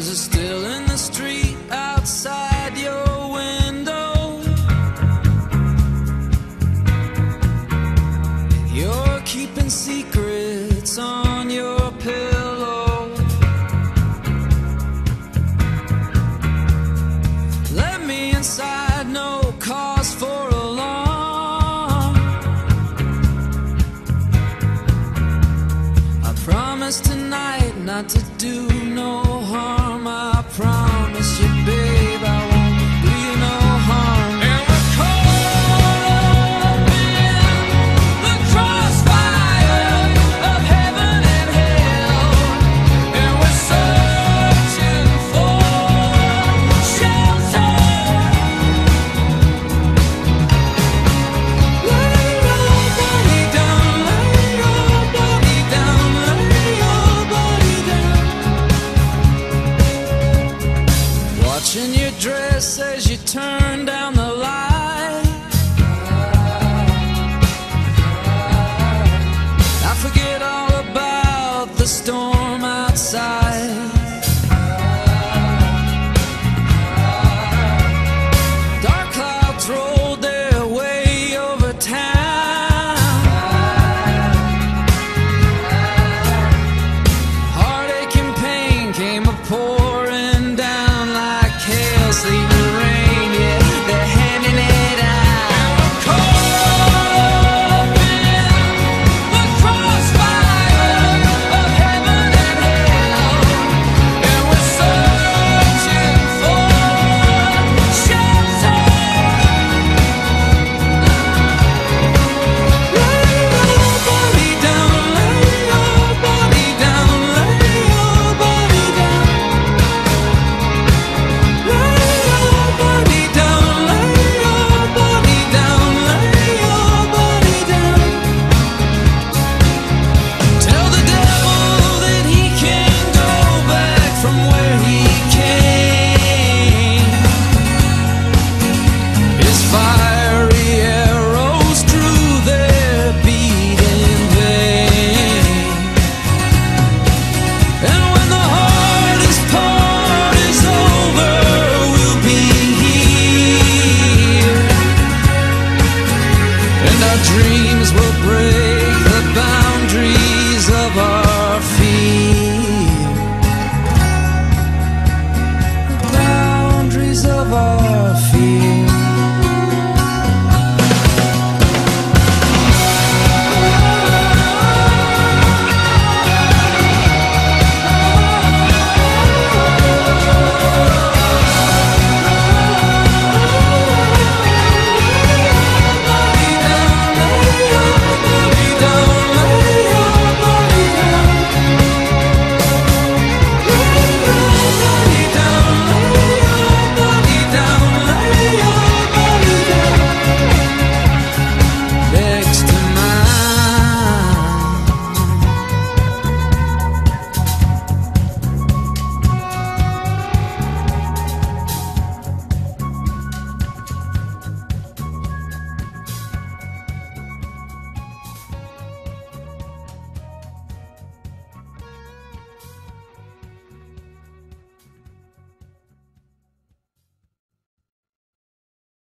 Is still in tonight not to do no harm. I promise you, babe. I and our dreams will break the boundaries of our